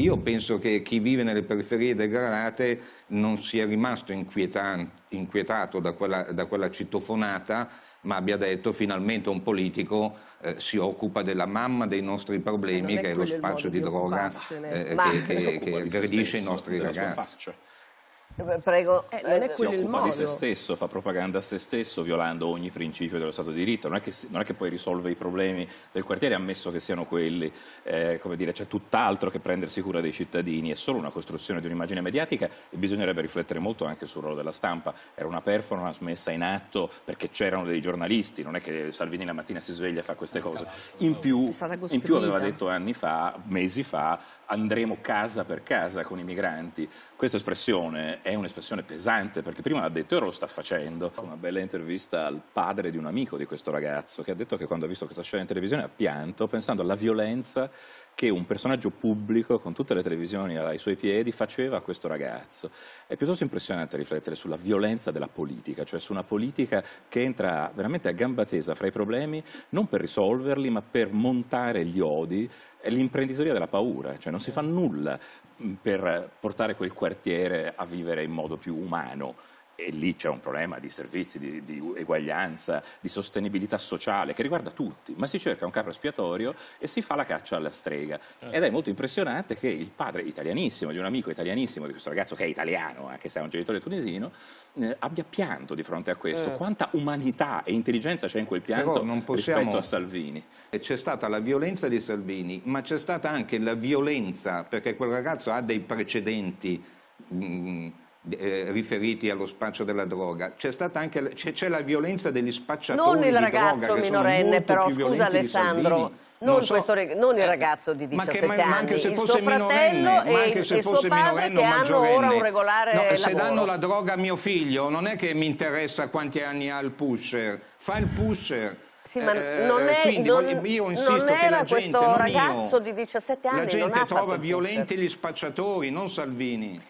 Io penso che chi vive nelle periferie degradate non sia rimasto inquietato da quella, da quella citofonata ma abbia detto finalmente un politico eh, si occupa della mamma dei nostri problemi, che è lo spaccio di droga eh, che, che, che aggredisce i nostri ragazzi. Prego, eh, non è si occupa di se stesso, fa propaganda a se stesso, violando ogni principio dello Stato di diritto. Non è che, non è che poi risolve i problemi del quartiere, ammesso che siano quelli. Eh, come dire, c'è tutt'altro che prendersi cura dei cittadini, è solo una costruzione di un'immagine mediatica e bisognerebbe riflettere molto anche sul ruolo della stampa. Era una performance messa in atto perché c'erano dei giornalisti, non è che Salvini la mattina si sveglia e fa queste cose. In più, in più aveva detto anni fa, mesi fa, andremo casa per casa con i migranti. Questa espressione è un'espressione pesante perché prima l'ha detto e ora lo sta facendo. Una bella intervista al padre di un amico di questo ragazzo che ha detto che quando ha visto questa scena in televisione ha pianto pensando alla violenza che un personaggio pubblico con tutte le televisioni ai suoi piedi faceva a questo ragazzo. È piuttosto impressionante riflettere sulla violenza della politica, cioè su una politica che entra veramente a gamba tesa fra i problemi non per risolverli ma per montare gli odi è l'imprenditoria della paura, cioè non si fa nulla per portare quel quartiere a vivere in modo più umano e lì c'è un problema di servizi, di, di, eguaglianza, di sostenibilità sociale che riguarda tutti, ma si cerca un carro espiatorio e si fa la caccia alla strega. Eh. Ed è molto impressionante che il padre italianissimo, di un amico italianissimo di questo ragazzo che è italiano, anche se è un genitore tunisino, eh, abbia pianto di fronte a questo. Eh. Quanta umanità e intelligenza c'è in quel pianto possiamo... rispetto a Salvini? C'è stata la violenza di Salvini, ma c'è stata anche la violenza, perché quel ragazzo ha dei precedenti... Mh, mm, eh, riferiti allo spaccio della droga, c'è stata anche c'è la violenza degli spacciatori Non il ragazzo minorenne, però scusa Alessandro. Non, so, questo, non, il eh, ragazzo di 17 ma che, ma, anni, il suo fratello e, il suo padre che hanno ora un regolare no, Se danno la droga a mio figlio non è che mi interessa quanti anni ha il pusher, fa il pusher. Sì, ma eh, non, è, quindi, non, io insisto non era che la gente, questo ragazzo io, di 17 anni La gente trova violenti gli spacciatori, non Salvini.